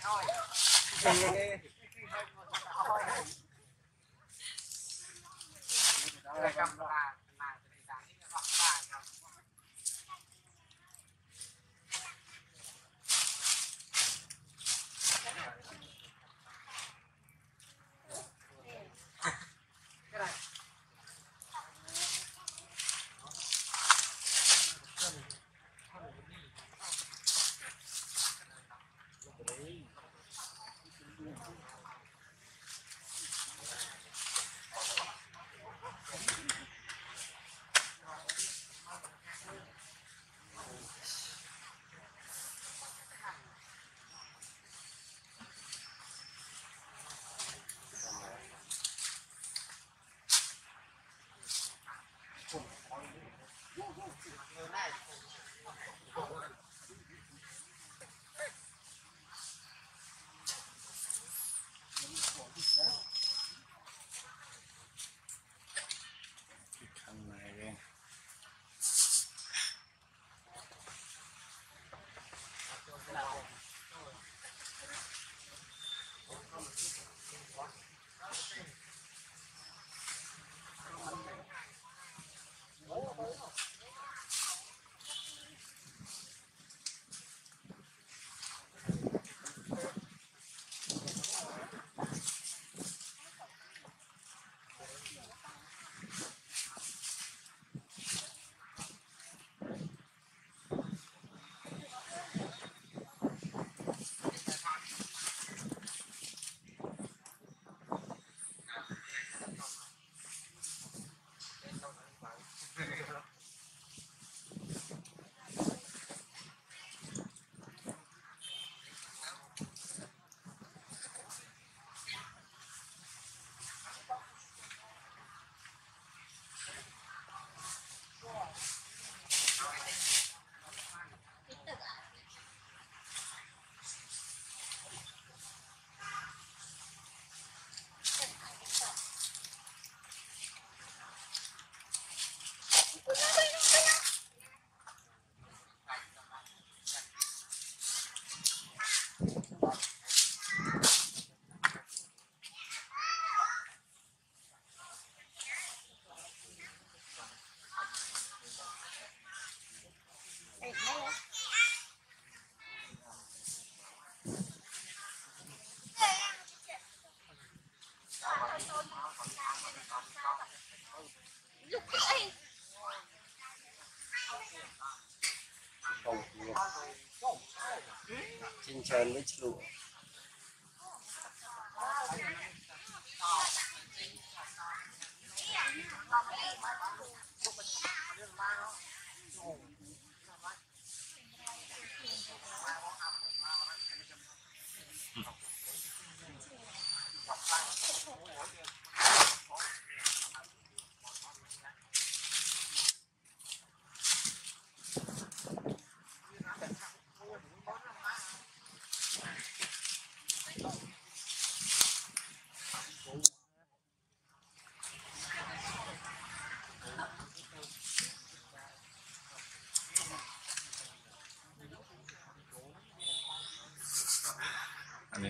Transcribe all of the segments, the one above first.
Thank you. Trên trơn với chịu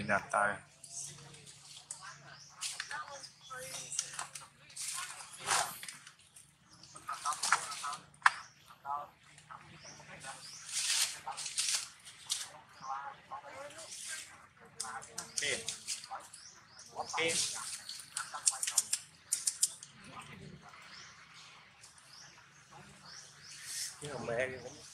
Đặt tay Pin. Pin. nhưng mà mẹ cũng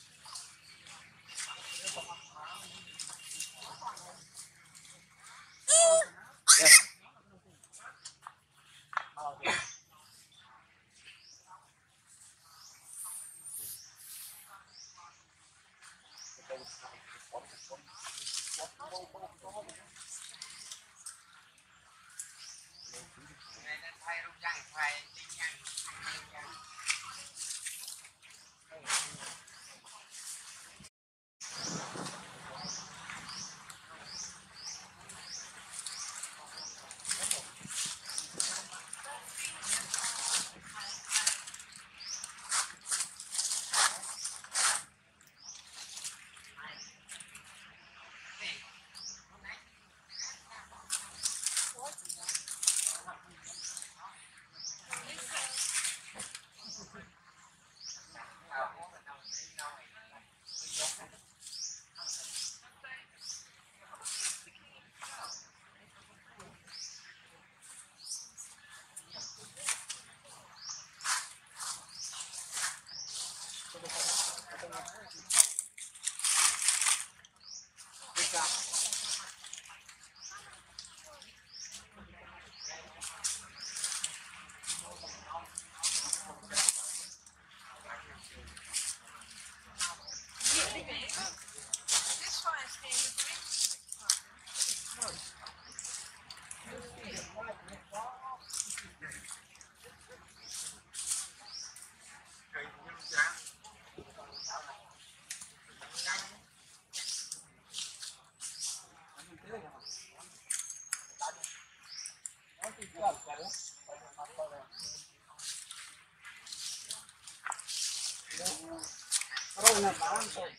là bán thôi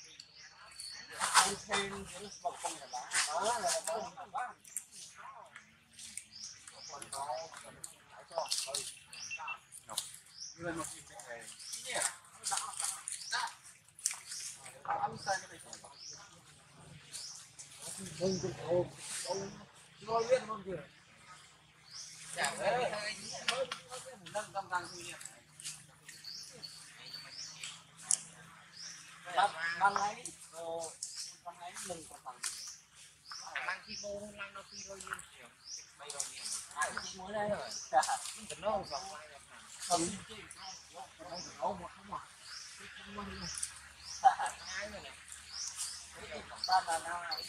ăn thêm những vật không là bán đó là bán bán Không, không, không, không, nói biết không kìa. Chả đấy, mới nâng tâm tăng thu. Băng băng ấy, băng nó nâng không đâu đôi nhiên nhiều Ai mới đây rồi. Mình tình nô vòng quay là thằng Không, chứ không, không, không, không, không, không. Hai rồi Ba là nào?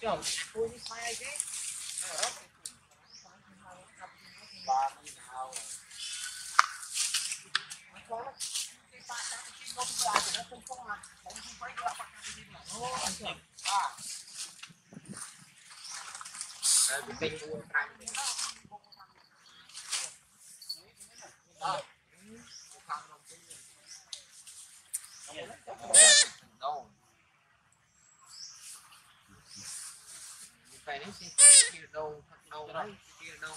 Chồng, tôi đi khoai chứ Ba mươi nào? Rồi bị kinh mua khăn Đâu Phải đến xin Kia đâu, đâu đấy Kia. đâu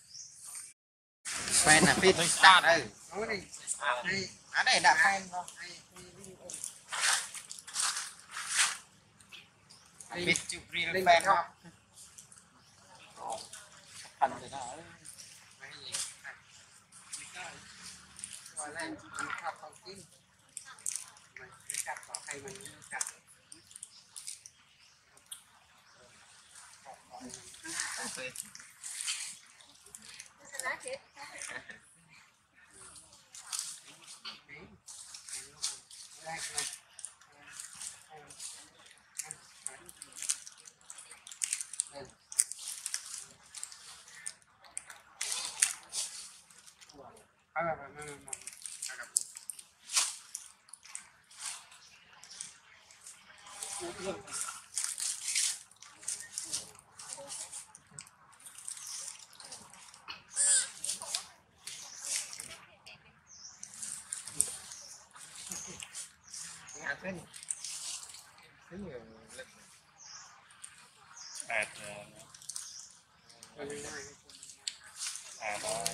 fan là fit start ừ đây ở đây đã fan rồi fit chụp real fan không? Thành rồi đó không hay mình cắt Okay. แปดเดือน à, đó.